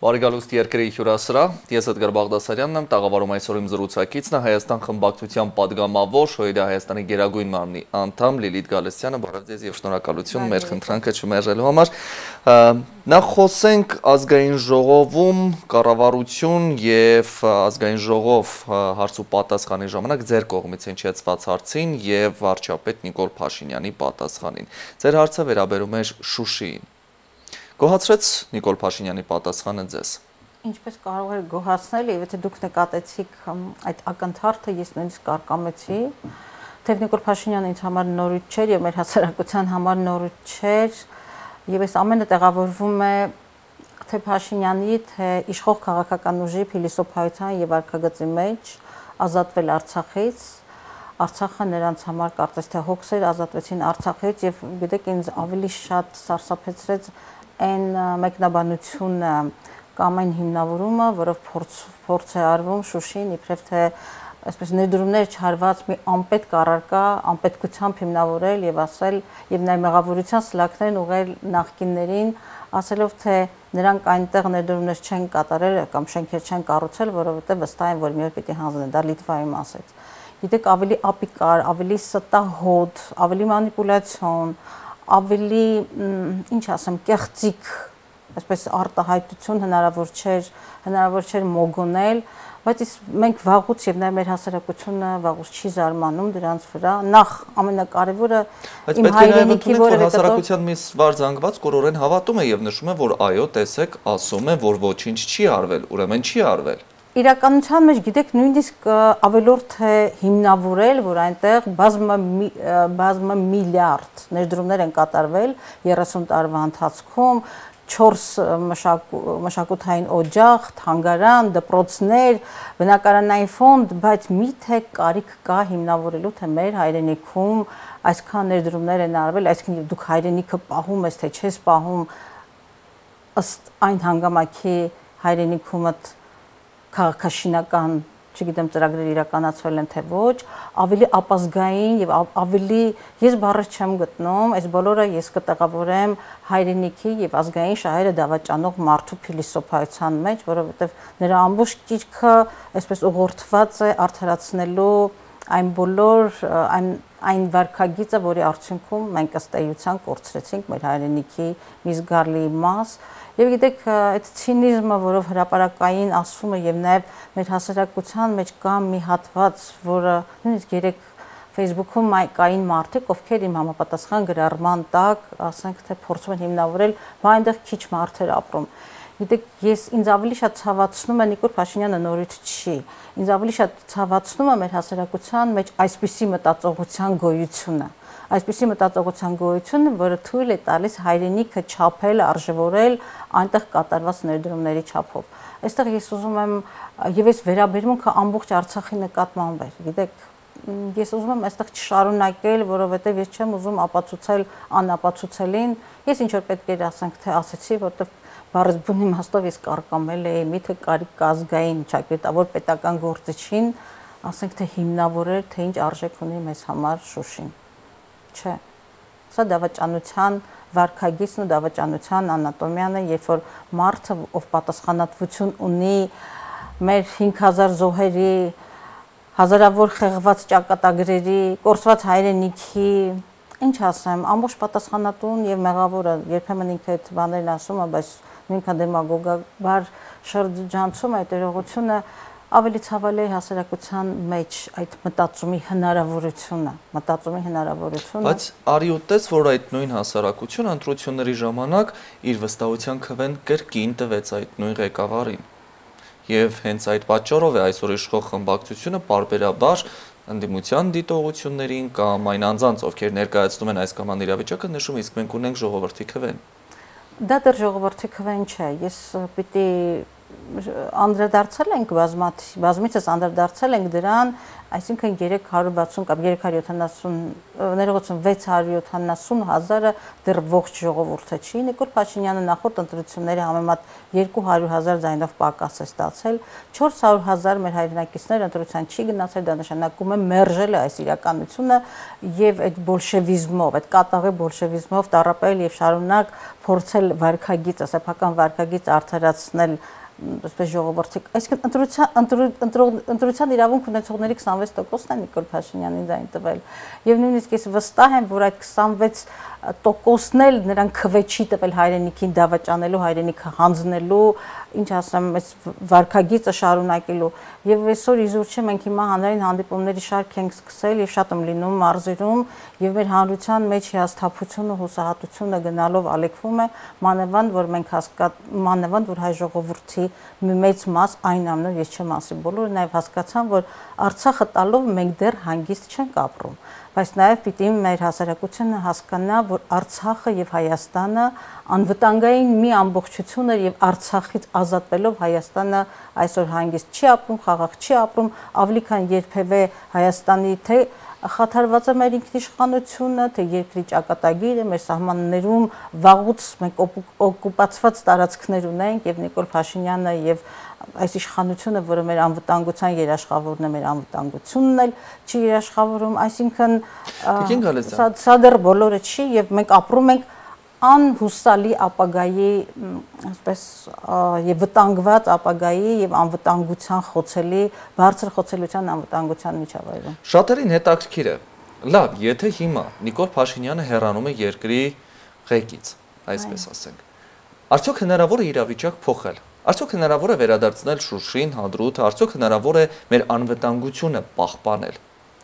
Բարիգալուստ երկրի հյուրասրահ, ես Էդգար Բաղդասարյանն եմ, տաղավարում այսօր իմ զրուցակիցն է Հայաստան խմբակցության падգամավոր Շոյդա Հայաստանի Գերագույն մարմնի անդամ Լիլիթ Գալստյանը, բարև ձեզ եւ շնորհակալություն մեր խնդրանքը չմերժելու համար։ Նախ խոսենք ազգային ժողովում կառավարություն եւ ազգային ժողով հարց ու պատասխանի ժամանակ ձեր կողմից հնչեցված հարցին եւ վարչապետ Նիկոլ Փաշինյանի պատասխանին։ Ձեր հարցը վերաբերում է Շուշիին։ Գոհացրեց Նիկոլ Փաշինյանի պատասխանը ձեզ։ Ինչպես կարող էր գոհացնել, եւ եթե դուք նկատեցիք այդ ակնթարթը, ես նույնիսկ կարկամեցի, թեև Նիկոլ Փաշինյանը ինձ համար նորույթ չէր եւ մեր հասարակության համար նորույթ չէր, եւ այս ամենը տեղավորվում է թե Փաշինյանի, թե իշխող քաղաքական ուժի փիլիսոփայության եւ արքագծի մեջ ազատվել Արցախից Արցախը նրանց համար կարծես թե հոգսեր ազատվեցին Արցախից եւ գիտեք ինձ ավելի շատ սարսափեցրեց այն մեկնաբանությունը կամ այն հիմնավորումը, որով փորձ փորձ է արվում Շուշին իբրև թե այսպես ներդրումներ չհարված մի անպետք առարկա անպետքությամբ հիմնավորել եւ ասել եւ նաեւ մեղավորության սլակներն ուղղել նախկիններին ասելով թե նրանք այնտեղ ներդրումներ չեն կատարել կամ շենքեր չեն կառուցել որովհետեւ վստահ են որ մի օր պիտի հանձնեն դա Լիտվայում ասեց գիտեք ավելի ապիկար ավելի ստահոտ ավելի մանիպուլյացիոն ավելի ինչ ասեմ, կեղծիկ, այսպես արտահայտություն հնարավոր չէր, հնարավոր չէր մոգոնել, բայց իս մենք վաղուց եւ նաեւ մեր հասարակությունը վաղուց չի զարմանում դրանց վրա նախ ամենակարևորը իմ հայրենիքի որը հասարակության մի վար զանգված կորորեն հավատում է եւ նշում է որ այո տեսեք ասում է որ ոչինչ չի արվել ուրեմն չի արվել իրականության մեջ գիտեք նույնիսկ ավելորդ է հիմնավորել, որ այնտեղ բազմա բազմա միլիարդ ներդրումներ են կատարվել 30 տարվա ընթացքում 4 մշակութային օջախ, թանգարան, դպրոցներ, բնակարանային ֆոնդ, բայց միթե կարիք կա հիմնավորելու թե մեր հայրենիքում այսքան ներդրումներ են արվել, այսինքն դուք հայրենիքը պահում ես թե չես պահում ըստ այն հանգամանքի հայրենիքումդ քաղաքաշինական չգիտեմ ծրագրեր իրականացվել են թե ոչ, ավելի ապազգային եւ ավելի ես բառը չեմ գտնում, այս բոլորը ես կտեղավորեմ հայրենիքի եւ ազգային շահերը դավաճանող մարդու փիլիսոփայության մեջ, որովհետեւ նրա ամբողջ ճիճքը այսպես ուղղորդված է արդարացնելու այն բոլոր այն այն վարկագիծը, որի արդյունքում մենք ըստ էության կորցրեցինք մեր հայրենիքի մի զգալի մաս, Եվ գիտեք, այդ ցինիզմը, որով հրաապարակային ասում է եւ նաեւ մեր հասարակության մեջ կա մի հատված, որը նույնիսկ երեք Facebook-ում կային մարդիկ, ովքեր իմ համապատասխան գրառման տակ, ասենք թե փորձում են հիմնավորել, բա այնտեղ քիչ մարդեր ապրում։ Գիտեք, ես ինձ ավելի շատ ցավացնում է Նիկոլ Փաշինյանը նորից չի։ Ինձ ավելի շատ ցավացնում է մեր հասարակության մեջ այսպիսի մտածողության գոյությունը այսպիսի մտածողության գոյությունը, որը թույլ է տալիս հայրենիքը չափել, արժևորել այնտեղ կատարված ներդրումների չափով։ Այստեղ ես ուզում եմ եւ այս վերաբերմունքը ամբողջ Արցախի նկատմամբ է։ Գիտեք, ես ուզում եմ այստեղ չշարունակել, որովհետեւ ես չեմ ուզում ապացուցել անապացուցելին։ Ես ինչ որ պետք է ասենք, թե ասեցի, որովհետեւ բառս բուն իմաստով ես կարկամել էի, միթե կարիք կազգային ճակերտավոր պետական գործիչին, ասենք թե հիմնավորել, թե ինչ արժեք ունի մեզ համար Շուշին չէ։ Սա դավաճանության վարքագիծն ու դավաճանության անատոմիան է, երբ որ մարդը, ով պատասխանատվություն ունի մեր 5000 զոհերի, հազարավոր խեղված ճակատագրերի, կորսված հայրենիքի, ինչ ասեմ, ամբողջ պատասխանատուն եւ մեղավորը երբեմն ինքը այդ բաներն ասում է, բայց նույնքան դեմագոգաբար շրջանցում այդ երողությունը ավելի ցավալի է հասարակության մեջ այդ մտածումի հնարավորությունը, մտածումի հնարավորությունը։ Բայց արի ուտես, որ այդ nույն հասարակությունը ընտրությունների ժամանակ իր վստահության քվեն կրկին տվեց այդ նույն ղեկավարին։ Եվ հենց այդ պատճառով է այսօր իշխող խմբակցությունը parberabar ընդդիմության դիտողություններին կամ այն անձանց, ովքեր ներկայացնում են այս կամ այն իրավիճակը, նշում իսկ մենք ունենք ժողովրդի քվեն։ Դա դեռ ժողովրդի քվեն չէ։ Ես պիտի անդրադարձել ենք բազմաթիվ բազմիցս անդրադարձել ենք դրան այսինքն 360 կամ 370 ներողություն 670 հազարը դեռ ողջ ժողովուրդը չի Նիկոլ Փաշինյանը նախորդ ընտրությունների համեմատ 200 հազար ձայնով պակաս է ստացել 400 հազար մեր հայրենակիցներ ընտրության չի գնացել դա նշանակում է մերժել այս իրականությունը եւ այդ բոլշևիզմով այդ կատաղի բոլշևիզմով տարապել եւ շարունակ փորձել վարկագիծը սեփական վարկագիծ արդարացնել այսպես ժողովրդի այսինքն ընտրության ընտրության իրավունք ունեցողների 26%-ն է Նիկոլ Փաշինյանին դայն տվել եւ նույնիսկ ես վստահ եմ որ այդ 26 տոկոսն էլ նրան քվե չի տվել հայրենիքին դավաճանելու, հայրենիքը հանձնելու, ինչ ասեմ, այս վարկագիծը շարունակելու։ Եվ այսօր իզուր չէ մենք հիմա հանրային հանդիպումների շարք ենք սկսել եւ շատ եմ լինում մարզերում եւ մեր հանրության մեջ հիասթափությունը, հուսահատությունը գնալով ալեքվում է մանավանդ որ մենք հասկա մանավանդ որ հայ ժողովրդի մի մեծ մաս այն ամենով ես չեմ ասի բոլորը նաեւ հասկացան որ Արցախը տալով մենք դեռ հանգիստ չենք ապրում բայց նաև պիտի մեր հասարակությունը հասկանա, որ Արցախը եւ Հայաստանը անվտանգային մի ամբողջություն է եւ Արցախից ազատվելով Հայաստանը այսօր հանգիստ չի ապրում, խաղաղ չի ապրում, ավելի քան երբևէ Հայաստանի թե խաթարված է մեր ինքնիշխանությունը, թե երկրի ճակատագիրը, մեր սահմաններում վաղուց մենք օկուպացված տարածքներ ունենք եւ Նիկոլ Փաշինյանը եւ այս իշխանությունը, որը մեր անվտանգության երաշխավորն է, մեր անվտանգությունն էլ չի երաշխավորում, այսինքն սա սա դեռ բոլորը չի եւ մենք ապրում ենք անհուսալի ապագայի, այսպես եւ վտանգված ապագայի եւ անվտանգության խոցելի, բարձր խոցելիության անվտանգության միջավայրում։ Շատերին հետաքրքիր է։ Լավ, եթե հիմա Նիկոլ Փաշինյանը հեռանում է երկրի ղեկից, այսպես ասենք։ Արդյոք հնարավոր է իրավիճակ փոխել։ Արդյոք հնարավոր է վերադարձնել Շուշին, Հադրութը, արդյոք հնարավոր է մեր անվտանգությունը պահպանել։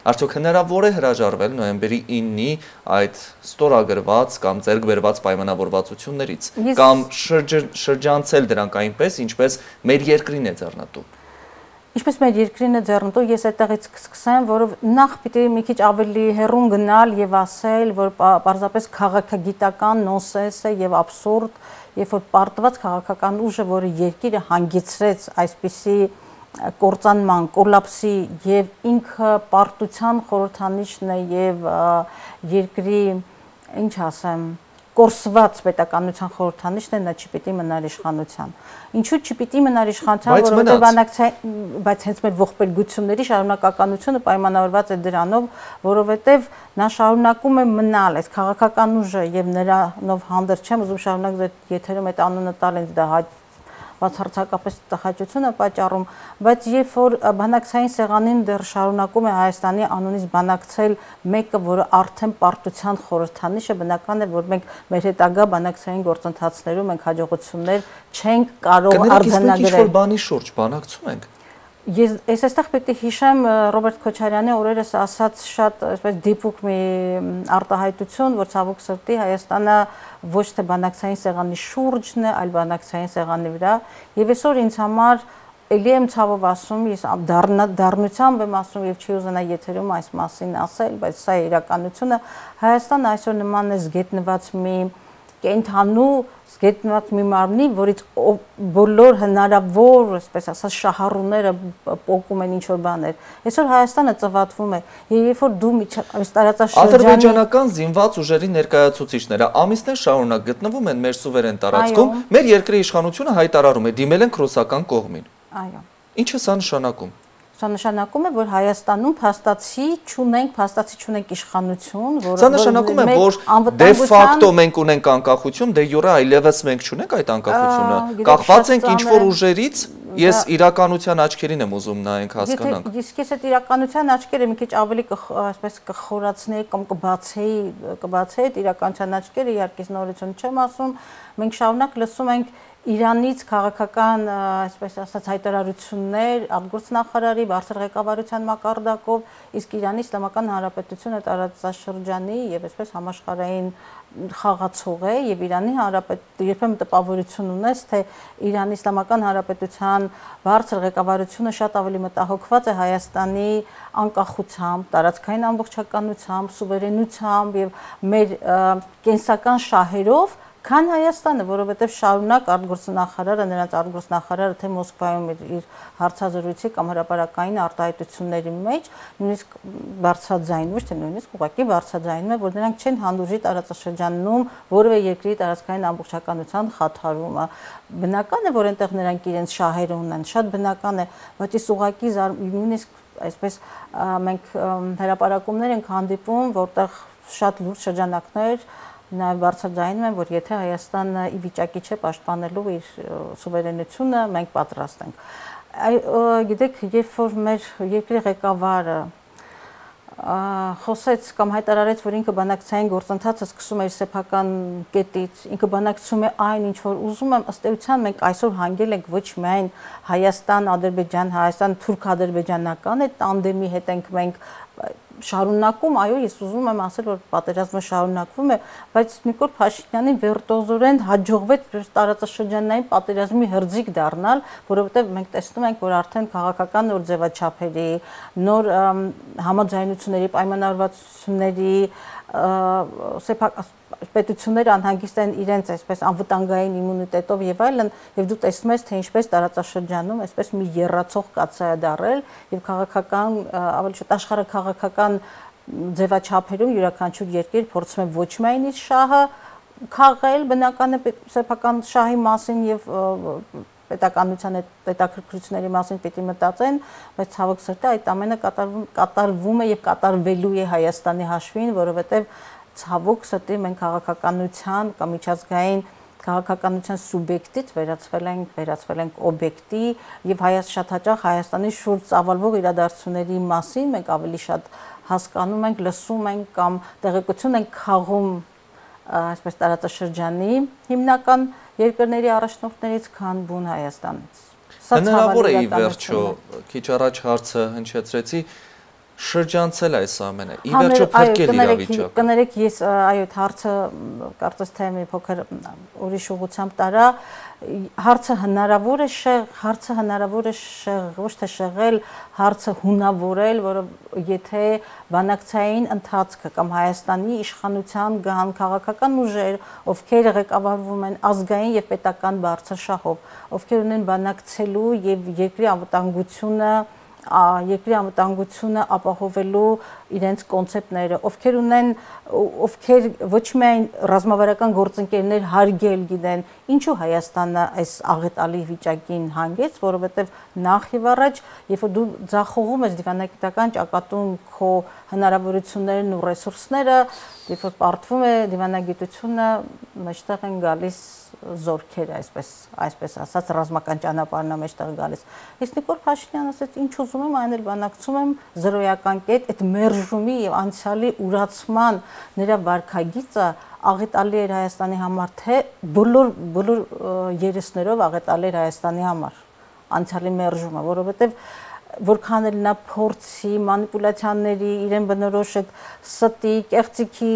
Արդյոք հնարավոր է հրաժարվել նոյեմբերի 9-ի այդ ստորագրված կամ ձեռքբերված պայմանավորվածություններից կամ շրջանցել դրանք այնպես, ինչպես մեր երկրին է ձեռնտու։ Ինչպես մեր երկրին է ձեռնտու, ես այդտեղից կսկսեմ, որով նախ պիտի մի քիչ ավելի հեռուն գնալ եւ ասել, որ պարզապես քաղաքագիտական նոնսենս է եւ աբսուրդ երբ որ պարտված քաղաքական ուժը, որը երկիրը հանգեցրեց այսպիսի կործանման, կոլապսի եւ ինքը պարտության խորհրդանիշն է եւ երկրի ինչ ասեմ, կորսված պետականության խորհրդանիշն է, նա չպիտի մնալ իշխանության։ Ինչու չպիտի մնալ իշխանության, որովհետև բանակցային, բայց հենց մեր ողբերգությունների շարունակականությունը պայմանավորված է դրանով, որովհետև նա շարունակում է մնալ այս քաղաքական ուժը եւ նրանով հանդերձ չեմ ուզում շարունակ եթերում այդ անունը տալ ինձ դա բացարձակապես տխաճություն է պատճառում, բայց երբ որ բանակցային սեղանին դեռ շարունակում է Հայաստանի անունից բանակցել մեկը, որը արդեն պարտության խորհրդանիշ է, բնական է, որ մենք մեր հետագա բանակցային գործընթացներում մենք հաջողություններ չենք կարող արձանագրել։ Կներեք, ինչ որ բանի շուրջ բանակցում ենք Ես ես այստեղ պետք է հիշեմ Ռոբերտ Քոչարյանի օրերս ասած շատ այսպես դիպուկ մի արտահայտություն, որ ցավոք սրտի Հայաստանը ոչ թե բանակցային սեղանի շուրջն է, այլ բանակցային սեղանի վրա։ Եվ այսօր ինձ համար ելի եմ ցավով ասում, ես դառնա դառնությամբ եմ ասում եւ չի ուզենա եթերում այս մասին ասել, բայց սա իրականությունը։ Հայաստանը այսօր նման է զգետնված մի կենթանու գետնված մի մարմնի, որից բոլոր հնարավոր, այսպես ասած, շահառուները փոկում են ինչ որ բաներ։ Այսօր Հայաստանը ծվատվում է։ երբ որ դու այս տարածաշրջանի Ադրբեջանական զինված ուժերի ներկայացուցիչները ամիսներ շարունակ գտնվում են մեր սուվերեն տարածքում, մեր երկրի իշխանությունը հայտարարում է դիմել են ռուսական կողմին։ Այո։ Ինչը սա նշանակում։ Սա նշանակում է, որ Հայաստանում փաստացի չունենք, փաստացի չունենք իշխանություն, որը Սա նշանակում է, որ դե ֆակտո մենք ունենք անկախություն, դե յուրե այլևս մենք չունենք այդ անկախությունը։ Կախված ենք ինչ որ ուժերից, ես իրականության աչքերին եմ ուզում նայենք հասկանանք։ Իսկ ես այդ իրականության աչքերը մի քիչ ավելի այսպես կխորացնեի կամ կբացեի, կբացեի այդ իրականության աչքերը, իհարկե նորություն չեմ ասում, մենք շարունակ լսում ենք Իրանից քաղաքական, այսպես ասած, հայտարարություններ արտգործնախարարի բարձր ղեկավարության մակարդակով, իսկ Իրանի Իսլամական Հանրապետությունը տարածաշրջանի եւ այսպես համաշխարհային խաղացող է եւ Իրանի Հանրապետ երբեմն տպավորություն ունես, թե Իրանի Իսլամական Հանրապետության բարձր ղեկավարությունը շատ ավելի մտահոգված է Հայաստանի անկախությամբ, տարածքային ամբողջականությամբ, սուվերենությամբ եւ մեր կենսական շահերով քան Հայաստանը, որովհետև շարունակ արտգործնախարարը, նրանց արտգործնախարարը թե Մոսկվայում իր, հարցազրույցի կամ հրապարակային արտահայտությունների մեջ նույնիսկ բարձրաձայնում, ոչ թե նույնիսկ ուղղակի բարձրաձայնում է, որ նրանք չեն հանդուրժի տարածաշրջանում որևէ երկրի տարածքային ամբողջականության խաթարումը։ Բնական է, որ այնտեղ նրանք իրենց շահերը ունեն, շատ բնական է, բայց ის ուղղակի նույնիսկ այսպես մենք հրապարակումներ ենք հանդիպում, որտեղ շատ լուրջ շրջանակներ նաև բարձրաձայնում են, որ եթե Հայաստանը ի վիճակի չէ պաշտպանելու իր սուվերենությունը, մենք պատրաստ ենք։ Այ գիտեք, երբ որ մեր երկրի ղեկավարը խոսեց կամ հայտարարեց, որ ինքը բանակցային գործընթացը սկսում է սեփական կետից, ինքը բանակցում է այն, ինչ որ ուզում եմ, ըստ էության մենք այսօր հանգել ենք ոչ միայն Հայաստան, Ադրբեջան, Հայաստան, Թուրք-ադրբեջանական այդ տանդեմի հետ ենք մենք շարունակում, այո, ես ուզում եմ ասել, որ պատերազմը շարունակվում է, բայց Նիկոլ Փաշինյանին վերտոզորեն հաջողվեց տարածաշրջանային պատերազմի հրձիկ դառնալ, որովհետև մենք տեսնում ենք, որ արդեն քաղաքական նոր ձևաչափերի, նոր համաձայնությունների, պայմանավորվածությունների պետությունները անհանգիստ են իրենց այսպես անվտանգային իմունիտետով եւ այլն եւ դու տեսնում ես թե ինչպես տարածաշրջանում այսպես մի երրացող կացա է դարել եւ քաղաքական ավելի շատ աշխարհը քաղաքական ձևաչափերում յուրաքանչյուր երկիր փորձում է ոչ միայն իր շահը քաղել բնական է սեփական շահի մասին եւ պետականության այդ պետակրկրությունների մասին պիտի մտածեն, բայց ցավոք սրտի այդ ամենը կատարվում կատարվում է եւ կատարվելու է Հայաստանի հաշվին, որովհետեւ ցավոք սրտի մենք քաղաքականության կամ միջազգային քաղաքականության սուբյեկտից վերածվել ենք վերածվել ենք օբյեկտի եւ հայաց շատ հաճախ Հայաստանի շուրջ ծավալվող իրադարձությունների մասին մենք ավելի շատ հասկանում ենք, լսում ենք կամ տեղեկություն ենք քաղում այսպես տարածաշրջանի հիմնական երկրների առաջնորդներից, քան բուն Հայաստանից։ Հնարավոր է ի վերջո քիչ առաջ հարցը հնչեցրեցի շրջանցել այս ամենը։ Ի վերջո փրկել իրավիճակը։ Կներեք, ես այո, հարցը կարծես թե մի փոքր ուրիշ ուղությամբ տարա, հարցը հնարավոր է շեղ, հարցը հնարավոր է շեղ, ոչ թե շեղել, հարցը հունավորել, որը եթե բանակցային ընթացքը կամ Հայաստանի իշխանության գան քաղաքական ուժեր, ովքեր ղեկավարվում են ազգային եւ պետական բարձրշահով, ովքեր ունեն բանակցելու եւ երկրի անվտանգությունը երկրի անվտանգությունը ապահովելու իրենց կոնցեպտները, ովքեր ունեն ովքեր ոչ միայն ռազմավարական գործընկերներ հարգել գիտեն, ինչու Հայաստանը այս աղետալի վիճակին հանգեց, որովհետև նախ եւ առաջ, երբ որ դու ձախողում ես դիվանագիտական ճակատում քո հնարավորություններն ու ռեսուրսները, երբ որ պարտվում է դիվանագիտությունը, մեջտեղ են գալիս զորքեր, այսպես այսպես ասած, ռազմական ճանապարհն է մեջտեղ գալիս։ Իսկ Նիկոլ Փաշինյանը ասաց, ինչ ուզում եմ, այն էլ բանակցում եմ զրոյական կետ, այդ մերժումի եւ անցյալի ուրացման նրա վարկագիծը աղետալի էր Հայաստանի համար, թե բոլոր բոլոր երեսներով աղետալի էր Հայաստանի համար անցյալի մերժումը, որովհետեւ որքան էլ նա փորձի մանիպուլյացիաների իրեն բնորոշ այդ ստի, կեղծիքի,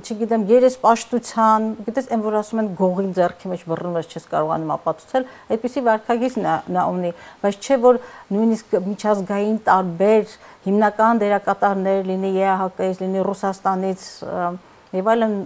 չգիտեմ, երեսպաշտության, գիտես, այն որ ասում են գողին ձեռքի մեջ բռնված չես կարողանում ապացուցել, այդպիսի վարկագիծ նա, նա ունի, բայց չէ որ նույնիսկ միջազգային տարբեր հիմնական դերակատարներ լինի ԵԱՀԿ-ից, լինի Ռուսաստանից եւ այլն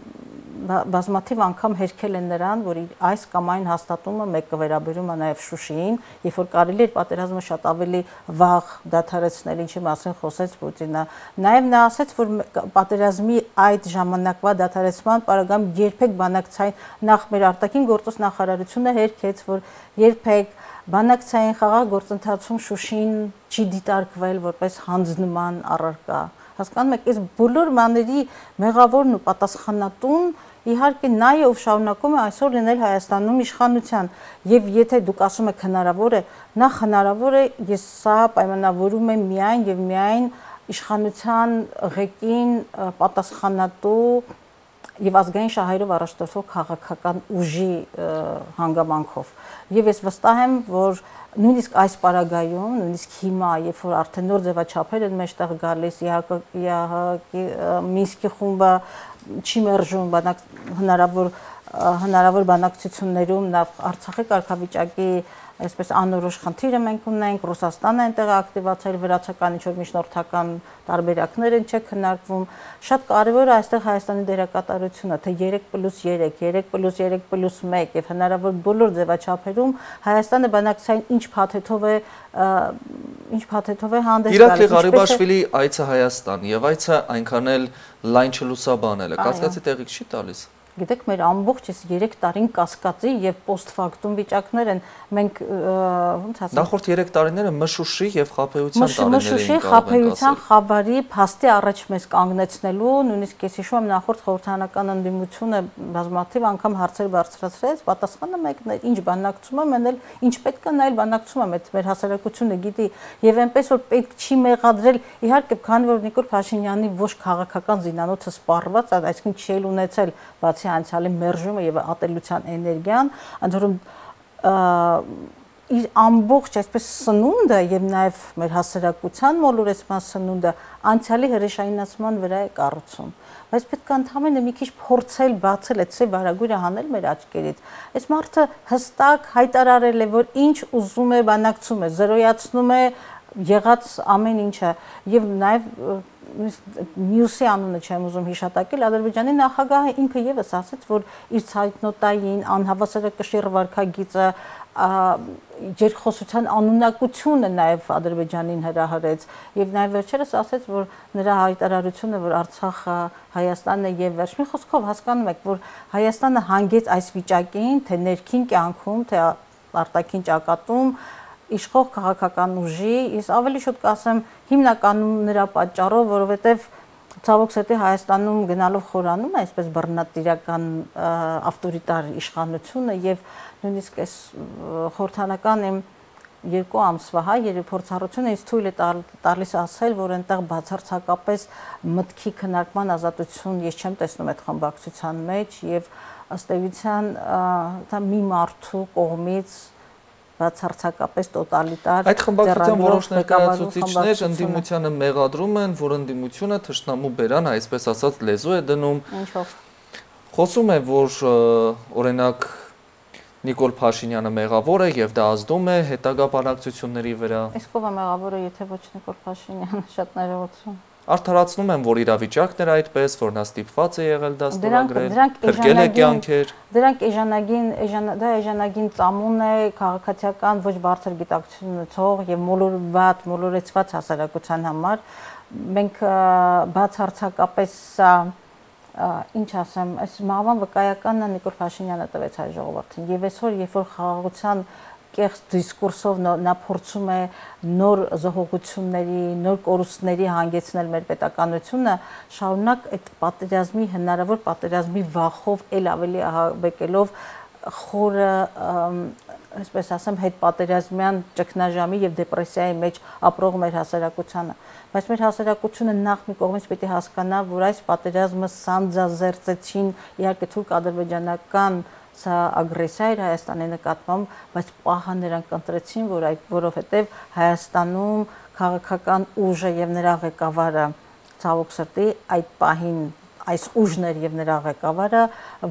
բազմաթիվ անգամ հերքել են նրան, որ այս կամ այն հաստատումը մեկը վերաբերում է նաև Շուշիին, երբ որ կարելի էր պատերազմը շատ ավելի վաղ դադարեցնել, ինչի մասին խոսեց Պուտինը։ Նաև նա ասաց, որ պատերազմի այդ ժամանակվա դադարեցման պարագայում երբեք բանակցային նախ մեր արտաքին գործոս նախարարությունը հերքեց, որ երբեք բանակցային խաղաղ գործընթացում Շուշին չի դիտարկվել որպես հանձնման առարկա հասկանում եք, այս բոլոր մաների մեղավորն ու պատասխանատուն իհարկե նա է ով շարունակում է այսօր լինել Հայաստանում իշխանության եւ եթե դուք ասում եք հնարավոր է նա հնարավոր է ես սա պայմանավորում եմ միայն եւ միայն իշխանության ղեկին պատասխանատու եւ ազգային շահերով առաջտորվող քաղաքական ուժի հանգամանքով եւ ես վստահ եմ որ նույնիսկ այս պարագայում, նույնիսկ հիմա, երբ որ արդեն նոր ձևաչափեր են մեջտեղ գալիս, ԵՀԿ-ի Մինսկի խումբը չի մերժում բանակ հնարավոր հնարավոր բանակցություններում նաև Արցախի կարգավիճակի այսպես անորոշ խնդիրը մենք ունենք, Ռուսաստանը այնտեղ ակտիվացել վրացական ինչ-որ միջնորդական տարբերակներ են չէ քննարկվում։ Շատ կարևոր է այստեղ Հայաստանի դերակատարությունը, թե 3+3, 3+3+1 եւ հնարավոր բոլոր ձևաչափերում Հայաստանը բանակցային ինչ փաթեթով է ինչ փաթեթով է հանդես գալիս։ Իրաքի Ղարիբաշվիլի այցը Հայաստան եւ այցը այնքան էլ լայն չլուսաբանել է։ Կասկածի տեղիք չի տալիս։ Գիտեք, մեր ամբողջ այս 3 տարին կասկածի եւ post factum վիճակներ են։ Մենք ոնց ասեմ։ Նախորդ 3 տարիները մշուշի եւ խափեության տարիներ էին։ Մշուշի, խափեության, խավարի, փաստի առաջ մեզ կանգնեցնելու, նույնիսկ ես հիշում եմ նախորդ խորհրդանական ընդդիմությունը բազմաթիվ անգամ հարցեր բարձրացրեց, պատասխանը մեկն էր, ինչ բանակցում եմ, մեն էլ ինչ պետք է նայել բանակցում եմ, այդ մեր հասարակությունը գիտի եւ այնպես որ պետք չի մեղադրել, իհարկե, քանի որ Նիկոլ Փաշինյանի ոչ քաղաքական զինանոթը սպառված, այսինքն չի ունեցել բացի բացի անցյալի մերժումը եւ ատելության էներգիան, ընդհանրում իր ամբողջ այսպես սնունդը եւ նաեւ մեր հասարակության մոլորեցման սնունդը անցյալի հրեշայինացման վրա է կառուցում բայց պետք է ընդհանրապես մի քիչ փորձել բացել այդ ծե վարագույրը հանել մեր աչքերից այս մարդը հստակ հայտարարել է որ ինչ ուզում է բանակցում է զրոյացնում է եղած ամեն ինչը եւ նաեւ մյուսի անունը չեմ ուզում հիշատակել, Ադրբեջանի նախագահը ինքը եւս ասաց, որ իր ցայտնոտային անհավասարակշիռ վարկագիծը երկխոսության անունակությունը նաև Ադրբեջանին հրահրեց եւ նաև վերջերս ասաց որ նրա հայտարարությունը որ Արցախը Հայաստանն է եւ վերջ մի խոսքով հասկանում եք որ Հայաստանը հանգեց այս վիճակին թե ներքին կյանքում թե արտաքին ճակատում իշխող քաղաքական ուժի, ես ավելի շուտ կասեմ հիմնականում նրա պատճառով, որովհետև ցավոք սրտի Հայաստանում գնալով խորանում է այսպես բռնատիրական ավտորիտար իշխանությունը եւ նույնիսկ այս խորհրդանական եմ երկու ամսվա հա երբ փորձառությունը ինձ թույլ է տալիս ասել, որ այնտեղ բացարձակապես մտքի քննարկման ազատություն ես չեմ տեսնում այդ խմբակցության մեջ եւ ըստ էության դա մի մարդու կողմից բացարձակապես տոտալիտար Այդ խմբակցության որոշ ներկայացուցիչներ ընդդիմությանը մեղադրում են, որ ընդդիմությունը թշնամու բերան, այսպես ասած, լեզու է դնում։ Ինչով։ Խոսում է, որ օրինակ Նիկոլ Փաշինյանը մեղավոր է եւ դա ազդում է հետագա բանակցությունների վրա։ Իսկ ով է մեղավորը, եթե ոչ Նիկոլ Փաշինյանը, շատ ներողություն արդարացնում են, որ իրավիճակն էր այդպես, որ նա ստիպված է եղել դա ստորագրել, փրկել է կյանքեր։ Դրանք էժանագին, դա էժանագին ծամուն է քաղաքացիական ոչ բարձր գիտակցություն ունեցող եւ մոլորված, մոլորեցված հասարակության համար։ Մենք բացարձակապես ինչ ասեմ, այս մահվան վկայականն Նիկոլ Փաշինյանը տվեց հայ ժողովրդին։ Եվ այսօր, երբ որ խաղաղության կեղծ դիսկուրսով նա փորձում է նոր զողողությունների, նոր կորուստների հանգեցնել մեր պետականությունը, շարունակ այդ պատերազմի հնարավոր պատերազմի վախով ել ավելի ահաբեկելով խորը այսպես ասեմ հետ պատերազմյան ճգնաժամի եւ դեպրեսիայի մեջ ապրող մեր հասարակությանը բայց մեր հասարակությունը նախ մի կողմից պետք է հասկանա որ այս պատերազմը սանձազերծեցին իհարկե թուրք ադրբեջանական սա ագրեսիա էր Հայաստանի նկատմամբ, բայց պահը նրանք ընտրեցին, որ այդ որովհետև Հայաստանում քաղաքական ուժը եւ նրա ղեկավարը ցավոք սրտի այդ պահին այս ուժն էր եւ նրա ղեկավարը,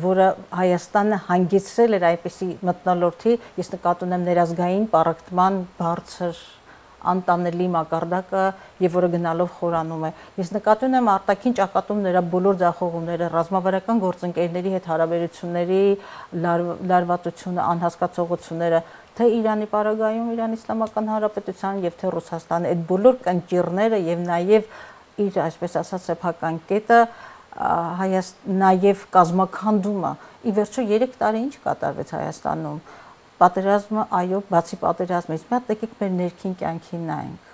որը Հայաստանը հանգեցրել էր այնպիսի մտնոլորտի, ես նկատում եմ ներազգային պարակտման բարձր անտանելի մակարդակը եւ որը գնալով խորանում է։ Ես նկատում եմ արտաքին ճակատում նրա բոլոր ձախողումները, ռազմավարական գործընկերների հետ հարաբերությունների լարվածությունը, անհասկացողությունները, թե Իրանի պարագայում Իրան Իսլամական Հանրապետության եւ թե Ռուսաստանի այդ բոլոր կնճիրները եւ նաեւ իր այսպես ասած սեփական կետը Հայաստան նաև կազմականդումը ի վերջո 3 տարի ինչ կատարվեց Հայաստանում պատերազմը, այո, բացի պատերազմից, մի հատ եկեք մեր ներքին կյանքին նայենք։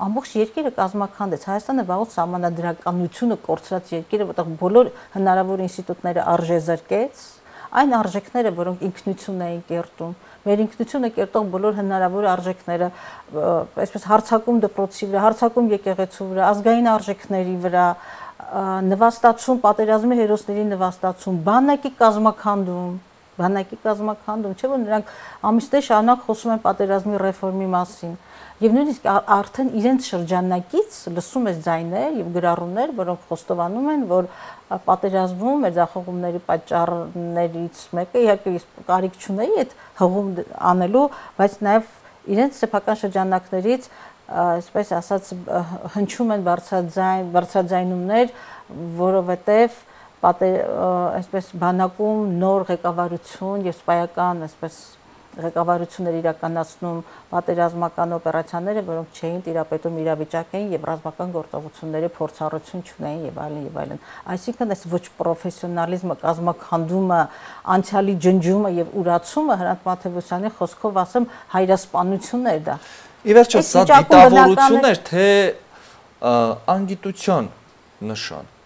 Ամբողջ երկիրը կազմակերպեց Հայաստանը վաղուց համանadrականությունը կորցրած երկիրը, որտեղ բոլոր հնարավոր ինստիտուտները արժեզրկեց, այն արժեքները, որոնք ինքնություն էին կերտում, մեր ինքնությունը կերտող բոլոր հնարավոր արժեքները, այսպես հարցակում դպրոցի վրա, հարցակում եկեղեցու վրա, ազգային արժեքների վրա, նվաստացում, պատերազմի հերոսների նվաստացում, բանակի կազմակերպում, բանակի կազմակերպում, չէ՞ որ նրանք ամիսներ շարունակ խոսում են պատերազմի ռեֆորմի մասին եւ նույնիսկ արդեն իրենց շրջանակից լսում ես ձայներ եւ գրառումներ, որոնք խոստովանում են, որ պատերազմում մեր ձախողումների պատճառներից մեկը իհարկե կարիք չունեի այդ հղում անելու, բայց նաեւ իրենց սեփական շրջանակներից այսպես ասած հնչում են բարձրաձայն բարձրաձայնումներ, որովհետեւ պատեր այսպես բանակում նոր ղեկավարություն եւ սպայական այսպես ղեկավարություններ իրականացնում պատերազմական օպերացիաները, որոնք չէին տիրապետում իրավիճակային եւ ռազմական գործողությունների փորձառություն չունեին եւ այլն եւ այլն։ Այսինքն այս ոչ պրոֆեսիոնալիզմը, կազմակերպումը, անցյալի ջնջումը եւ ուրացումը Հրանտ Մաթեոսյանի խոսքով ասեմ հայրասպանությունն էր դա։ Ի վերջո սա դիտավորություն էր, թե անգիտության նշան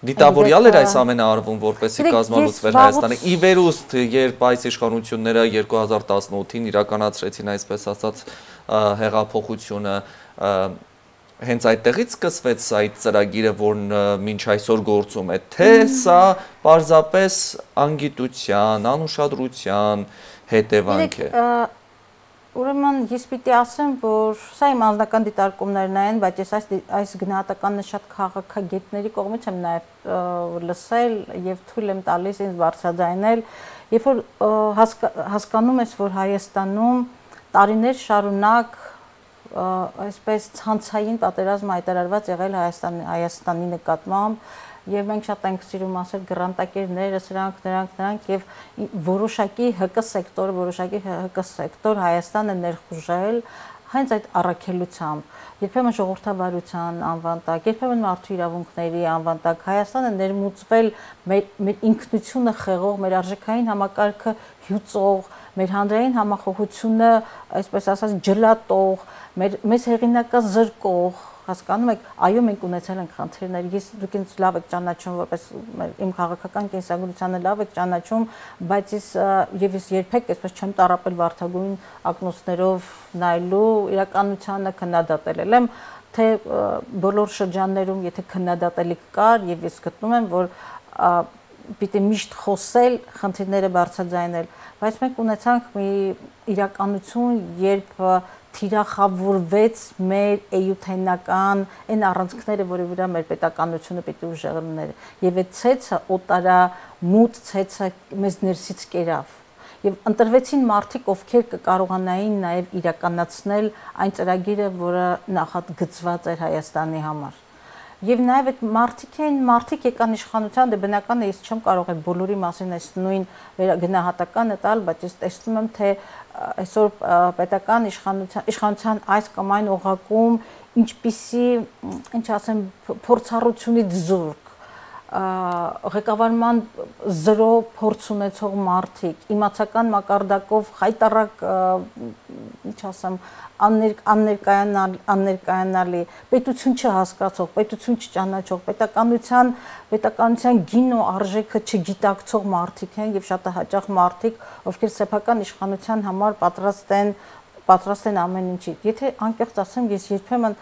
Դիտավորյալ էր այս ամենը արվում, որպեսի կազմալուծվեր Հայաստանը։ Ի վերուստ, երբ այս իշխանությունները 2018-ին իրականացրեցին այսպես ասած հեղափոխությունը, հենց այդտեղից սկսվեց այդ ծրագիրը, որն մինչ այսօր գործում է, թե սա պարզապես անգիտության, անուշադրության հետևանք է։ Ուրեմն ես պիտի ասեմ, որ սա իմ անձնական դիտարկումներն են, բայց ես այս այս գնահատականը շատ քաղաքագետների կողմից եմ նաև լսել եւ թույլ եմ տալիս ինձ բարձրաձայնել, երբ որ հասկանում ես, որ Հայաստանում տարիներ շարունակ այսպես ցանցային պատերազմ հայտարարված եղել Հայաստանի Հայաստանի նկատմամբ եւ մենք շատ ենք սիրում ասել գրանտակերները, սրանք, նրանք, նրանք եւ որոշակի ՀԿ սեկտոր, որոշակի ՀԿ սեկտոր Հայաստանը ներխուժել հենց այդ առաքելությամբ երբեմն ժողովրդավարության անվան տակ, երբեմն մարդու իրավունքների անվան տակ Հայաստանը ներմուծվել մեր, մեր ինքնությունը խեղող, մեր արժեքային համակարգը հյուծող, մեր հանրային համախոհությունը, այսպես ասած, ջլատող, մեր մեզ հեղինակա զրկող, հասկանում եք, այո, մենք ունեցել ենք խնդիրներ։ Ես դուք ինձ լավ եք ճանաչում, որպես իմ քաղաքական կենսագրությանը լավ եք ճանաչում, բայց ես եւ ես երբեք այսպես չեմ տարապել վարթագույն ակնոցներով նայելու իրականությանը քննադատել եմ թե բոլոր շրջաններում եթե քննադատելիք կար եւ ես գտնում եմ որ պիտի միշտ խոսել, խնդիրները բարձրաձայնել, բայց մենք ունեցանք մի իրականություն, երբ թիրախավորվեց մեր էյութենական այն առանցքները, որի վրա մեր պետականությունը պիտի ուժեղներ եւ այդ ցեցը օտարա մութ ցեցը մեզ ներսից կերավ եւ ընտրվեցին մարդիկ, ովքեր կկարողանային նաեւ իրականացնել այն ծրագիրը, որը նախատգծված էր Հայաստանի համար եւ նաեւ այդ մարդիկ են մարդիկ եկան իշխանության դե բնական է ես չեմ կարող այդ բոլորի մասին այս նույն գնահատականը տալ բայց ես տեսնում եմ թե այսօր պետական իշխանության իշխանության այս կամ այն օղակում ինչպիսի ինչ ասեմ փորձառությունից զուրկ ղեկավարման 0 փորձ ունեցող մարդիկ իմացական մակարդակով խայտարակ ինչ ասեմ աններ աններկայանալ աններկայանալի պետություն չհասկացող պետություն չճանաչող պետականության պետականության գին ու արժեքը չգիտակցող մարդիկ են եւ շատ հաճախ մարդիկ ովքեր սեփական իշխանության համար պատրաստ են պատրաստ են ամեն ինչի եթե անկեղծ ասեմ ես երբեմն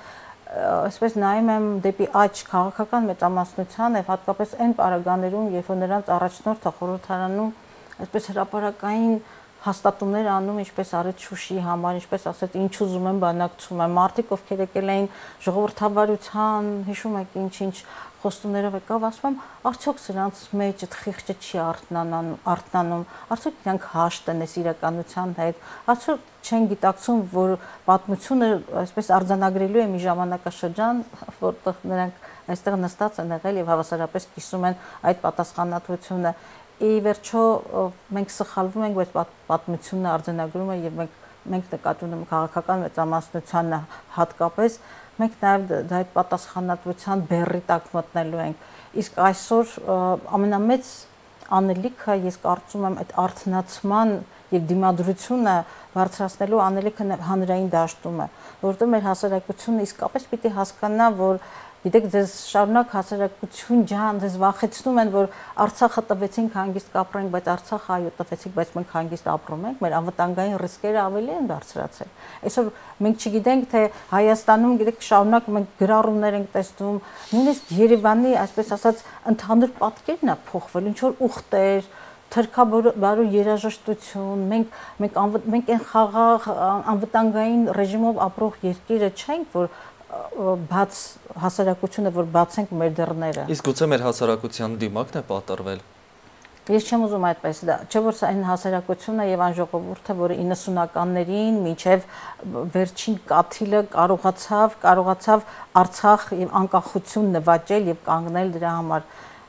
այսպես նայում եմ դեպի աճ քաղաքական մեծամասնության եւ հատկապես այն պարագաներում, երբ որ նրանց առաջնորդը խորհրդարանում այսպես հրաապարակային հաստատումներ անում, ինչպես արեց Շուշիի համար, ինչպես ասած, ինչ ուզում են բանակցում են։ Մարտիկ ովքեր եկել էին ժողովրդավարության, հիշում եք ինչ-ինչ խոստումներով եկավ, ասում արդյոք սրանց մեջ այդ խիղճը չի արտնանանում, արտնանում, արդյոք իրանք հաշտ են այս իրականության հետ, արդյոք չեն գիտակցում, որ պատմությունը այսպես արձանագրելու է մի ժամանակաշրջան, որտեղ նրանք այստեղ նստած են եղել եւ հավասարապես կիսում են այդ պատասխանատվությունը ի վերջո մենք սխալվում ենք, բայց պատմությունն արձանագրում է եւ մենք մենք նկատի ունենք քաղաքական մեծամասնությանը հատկապես մենք նաև դա այդ պատասխանատվության բեռի տակ մտնելու ենք իսկ այսօր ամենամեծ անելիքը ես կարծում եմ այդ արթնացման եւ դիմադրությունը բարձրացնելու անելիքը հանրային դաշտում է որովհետեւ մեր հասարակությունը իսկապես պիտի հասկանա որ Գիտեք, ձեզ շարունակ հասարակություն ջան, ձեզ վախեցնում են, որ Արցախը տվեցինք հանգիստ կապրենք, բայց Արցախը այո տվեցինք, բայց մենք հանգիստ ապրում ենք, մեր անվտանգային ռիսկերը ավելի են բարձրացել։ Այսօր մենք չգիտենք, թե Հայաստանում, գիտեք, շարունակ մենք գրառումներ ենք տեսնում, նույնիսկ Երևանի, այսպես ասած, ընդհանուր պատկերն է փոխվել, ինչ որ ուխտեր, թրքաբարու երաժշտություն, մենք մենք մենք այն խաղաղ անվտանգային ռեժիմով ապրող երկիրը չենք, որ բաց հասարակությունը, որ բացենք մեր դռները։ Իսկ գուցե մեր հասարակության դիմակն է պատրվել։ Ես չեմ ուզում այդպես դա։ Չէ՞ որ այն հասարակությունն է եւ այն ժողովուրդը, որը 90-ականներին մինչեւ վերջին կաթիլը կարողացավ, կարողացավ Արցախ եւ անկախություն նվաճել եւ կանգնել դրա համար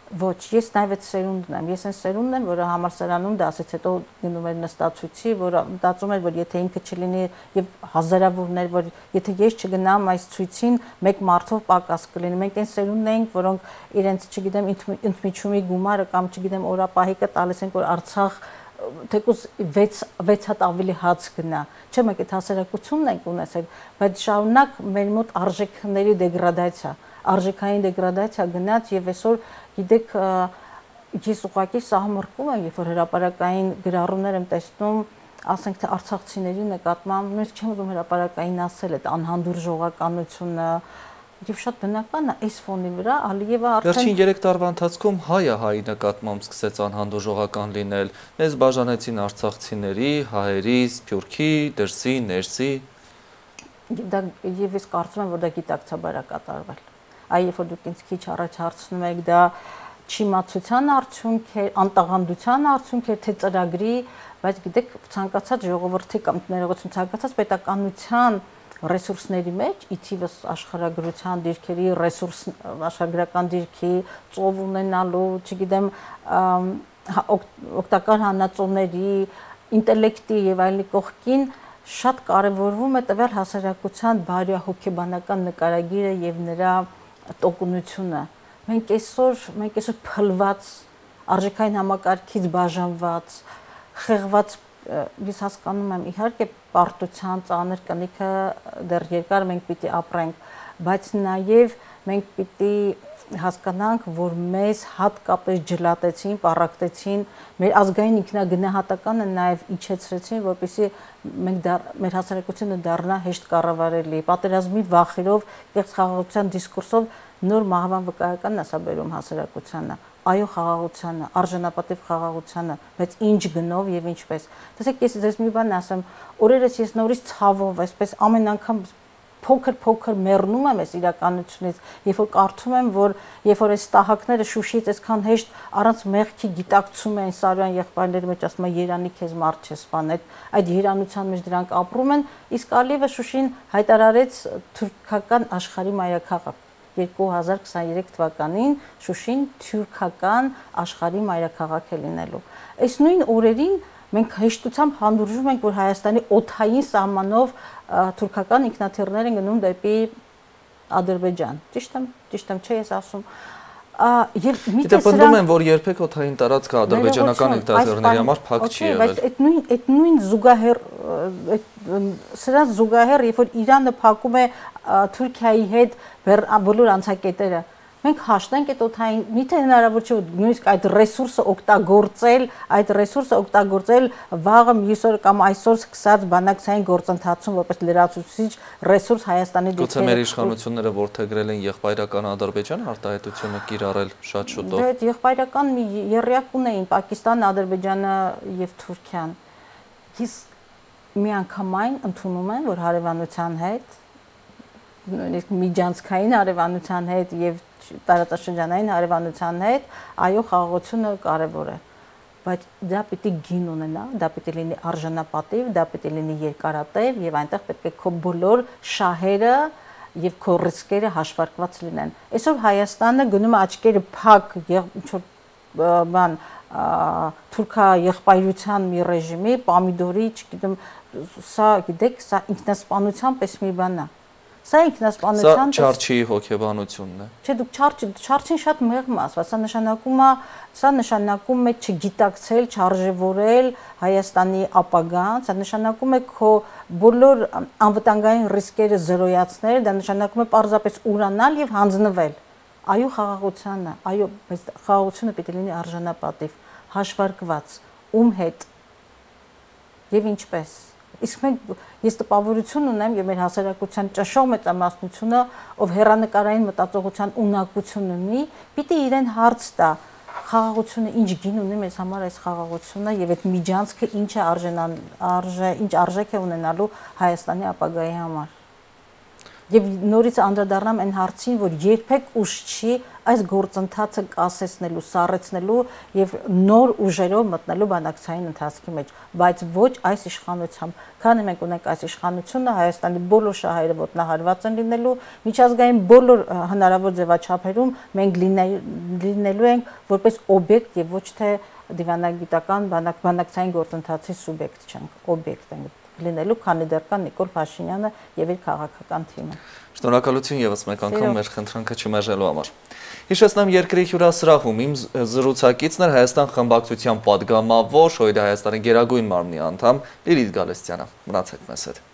Ոչ, ես նաև այդ սերունդն եմ։ Ես այն սերունդն եմ, որը համալսարանում դասից հետո գնում էր նստածույցի, որը մտածում էր, որ եթե ինքը չլինի եւ հազարավորներ, որ եթե ես չգնամ այս ցույցին, մեկ մարդով պակաս կլինի։ Մենք այն սերունդն ենք, որոնք իրենց, չգիտեմ, ընդմիջումի գումարը կամ չգիտեմ, օրապահիկը տալիս են, որ Արցախ թեկուզ 6 6 հատ ավելի հաց գնա։ Չէ՞ մենք այդ հասարակությունն ենք ունեցել, բայց շարունակ մեր մոտ արժեքների դեգրադացիա, արժեքային դեգրադացիա գնաց եւ այսօր Գիտեք, ես ուղղակի սահմռկում եմ, երբ որ հրաապարակային գրառումներ եմ տեսնում, ասենք թե արցախցիների նկատմամբ, նույնիսկ չեմ ուզում հրաապարակային ասել այդ անհանդուր ժողականությունը, եւ շատ բնական է այս ֆոնի վրա Ալիևը արդեն Վերջին 3 տարվա ընթացքում հայը հայի նկատմամբ սկսեց անհանդուրժողական լինել։ Մեզ բաժանեցին արցախցիների, հայերի, սփյուռքի, դրսի, ներսի։ Դա եւ ես կարծում եմ, որ դա գիտակցաբար է կատարվել այ երբ որ դուք ինձ քիչ առաջ հարցնում եք դա չիմացության արդյունք է, անտաղանդության արդյունք է, թե ծրագրի, բայց գիտեք ցանկացած ժողովրդի կամ ներողություն ցանկացած պետականության ռեսուրսների մեջ իթիվս աշխարհագրության դիրքերի ռեսուրս աշխարհագրական դիրքի ծով ունենալու, չգիտեմ, հա, օգտակար հանածոների, ինտելեկտի եւ այլնի կողքին շատ կարևորվում է տվյալ հասարակության բարյահոգեբանական նկարագիրը եւ նրա տոկունությունը մենք այսօր մենք այսօր փլված արժեքային համակարգից բաժանված խեղված ես հասկանում եմ իհարկե պարտության ծանր կնիքը դեռ երկար մենք պիտի ապրենք բայց նաև մենք պիտի հասկանանք, որ մեզ հատկապես ջլատեցին, պարակտեցին, մեր ազգային ինքնագնահատականը նաև իջեցրեցին, որպեսզի մենք դար, մեր հասարակությունը դառնա հեշտ կառավարելի։ Պատերազմի վախերով, կեղծ խաղաղության դիսկուրսով նոր մահվան վկայականն է սա բերում հասարակությանը այո խաղաղությանը, արժանապատիվ խաղաղությանը, բայց ինչ գնով եւ ինչպես։ Տեսեք, ես ձեզ մի բան ասեմ, օրերս ես նորից ցավով, այսպես ամեն անգամ փոքր-փոքր մեռնում եմ այս իրականությունից, երբ որ կարդում եմ, որ երբ որ այս տահակները Շուշիից այսքան հեշտ առանց մեղքի գիտակցում են Սարյան եղբայրների մեջ ասում է Երանի քեզ մարդ չէ սպան, այդ այդ երանության մեջ դրանք ապրում են, իսկ Ալիևը Շուշին հայտարարեց թուրքական աշխարհի մայրաքաղաք. 2023 թվականին Շուշին թուրքական աշխարհի մայրաքաղաք է լինելու։ Այս նույն օրերին մենք հեշտությամբ հանդուրժում ենք, որ Հայաստանի օթային սահմանով թուրքական ինքնաթիռներ են գնում դեպի Ադրբեջան։ Ճիշտ եմ, ճիշտ եմ, չէ՞ ես ասում եւ միթե սրանք Դեպքում են որ երբեք օթային տարածքը ադրբեջանական ինքնաթիռների համար փակ չի եղել։ Բայց այդ նույն այդ նույն զուգահեռ սրանց զուգահեռ երբ որ Իրանը փակում է Թուրքիայի հետ բոլոր անցակետերը մենք հաշտենք այդ օթային միթե հնարավոր չէ նույնիսկ այդ ռեսուրսը օգտագործել, այդ ռեսուրսը օգտագործել վաղը մյուսօր կամ այսօր սկսած բանակցային գործընթացում որպես լրացուցիչ ռեսուրս Հայաստանի դեպքում։ Գուցե մեր իշխանությունները որթեգրել են եղբայրական Ադրբեջանը արտահայտությունը կիրառել շատ շուտով։ Դե այդ եղբայրական մի երրակ ունեին Պակիստանն, Ադրբեջանը եւ Թուրքիան։ Իսկ միանգամայն ընդունում են, որ հարևանության հետ նույնիսկ միջանցքային արևանության հետ եւ տարածաշրջանային հարևանության հետ, այո, խաղաղությունը կարևոր է բայց դա պիտի գին ունենա, դա պիտի լինի արժանապատիվ, դա պիտի լինի երկարատև եւ այնտեղ պետք է քո բոլոր շահերը եւ քո ռիսկերը հաշվարկված լինեն։ Այսօր Հայաստանը գնում է աչքերը փակ ինչ որ բան թուրքա եղբայրության մի ռեժիմի, պամիդորի, չգիտեմ, սա գիտեք, սա ինքնասպանության պես մի բան է Սա ինքնասպանության Սա չարչի հոգեբանությունն է։ Չէ, դուք չարչի չարչին շատ մեղմ ասված, սա նշանակում է, սա նշանակում է չգիտակցել, չարժևորել Հայաստանի ապագան, սա նշանակում է քո բոլոր անվտանգային ռիսկերը զրոյացնել, դա նշանակում է պարզապես ուրանալ եւ հանձնվել։ Այո, խաղաղությանը, այո, բայց խաղաղությունը պետք է լինի արժանապատիվ, հաշվարկված, ում հետ եւ ինչպես Իսկ մենք ես տպավորություն ունեմ եւ մեր հասարակության ճշող մեծամասնությունը, ով հերանեկարային մտածողության ունակություն ունի, պիտի իրեն հարց տա խաղաղությունը ինչ գին ունի մեզ համար այս խաղաղությունը եւ այդ միջանցքը ինչ է արժանան արժե ինչ արժեք է ունենալու Հայաստանի ապագայի համար Եվ նորից անդրադառնամ այն հարցին, որ երբեք ուշ չի այս գործընթացը կասեցնելու, սառեցնելու եւ նոր ուժերով մտնելու բանակցային ընթացքի մեջ, բայց ոչ այս իշխանությամբ։ Քանի մենք ունենք այս իշխանությունը, Հայաստանի բոլոր շահերը ոտնահարված են լինելու, միջազգային բոլոր հնարավոր ձևաչափերում մենք լինելու ենք որպես օբյեկտ եւ ոչ թե դիվանագիտական բանակ բանակցային գործընթացի սուբյեկտ չենք, օբյեկտ ենք լինելու, քանի դեռ կա Նիկոլ Փաշինյանը եւ իր քաղաքական թիմը։ Շնորհակալություն եւս մեկ անգամ մեր խնդրանքը չմերժելու համար։ Հիշեցնեմ երկրի հյուրասրահում իմ զրուցակիցն էր Հայաստան խմբակցության падգամավոր Շոյդ Հայաստանի Գերագույն մարմնի անդամ Լիլիթ Գալստյանը։ Մնացեք մեզ հետ։